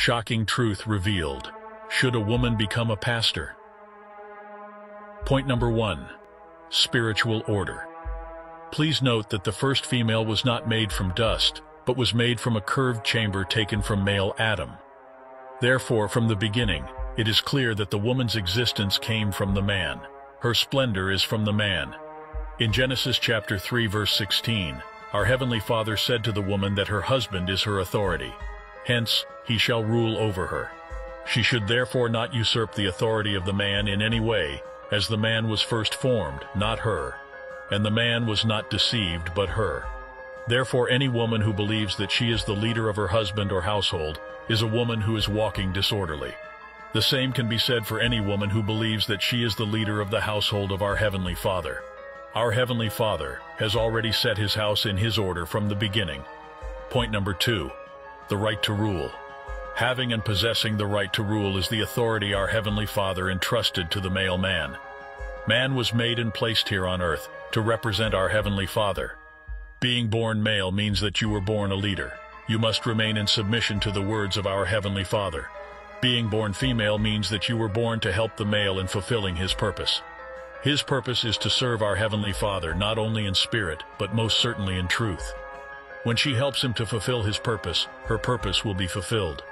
Shocking truth revealed. Should a woman become a pastor? Point number one. Spiritual order. Please note that the first female was not made from dust, but was made from a curved chamber taken from male Adam. Therefore, from the beginning, it is clear that the woman's existence came from the man. Her splendor is from the man. In Genesis chapter 3 verse 16, our Heavenly Father said to the woman that her husband is her authority. Hence, he shall rule over her. She should therefore not usurp the authority of the man in any way, as the man was first formed, not her. And the man was not deceived, but her. Therefore any woman who believes that she is the leader of her husband or household is a woman who is walking disorderly. The same can be said for any woman who believes that she is the leader of the household of our Heavenly Father. Our Heavenly Father has already set his house in his order from the beginning. Point number two, the right to rule. Having and possessing the right to rule is the authority our Heavenly Father entrusted to the male man. Man was made and placed here on earth to represent our Heavenly Father. Being born male means that you were born a leader. You must remain in submission to the words of our Heavenly Father. Being born female means that you were born to help the male in fulfilling his purpose. His purpose is to serve our Heavenly Father not only in spirit, but most certainly in truth. When she helps him to fulfill his purpose, her purpose will be fulfilled.